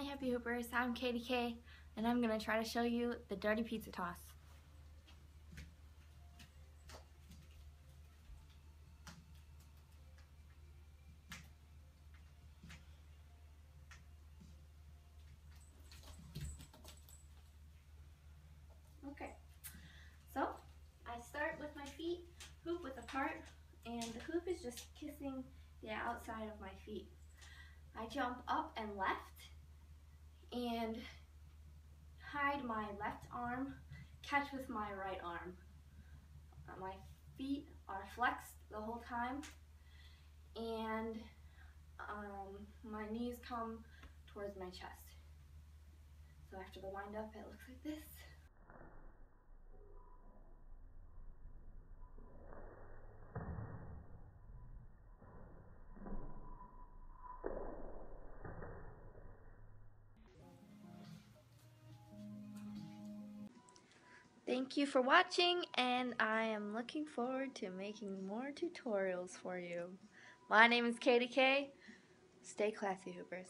Hi Happy Hoopers, I'm Katie K and I'm going to try to show you the dirty pizza toss. Okay, so I start with my feet, hoop width apart, and the hoop is just kissing the outside of my feet. I jump up and left and hide my left arm, catch with my right arm. Uh, my feet are flexed the whole time and um, my knees come towards my chest. So after the wind up it looks like this. Thank you for watching and I am looking forward to making more tutorials for you. My name is Katie K. Stay classy, Hoopers.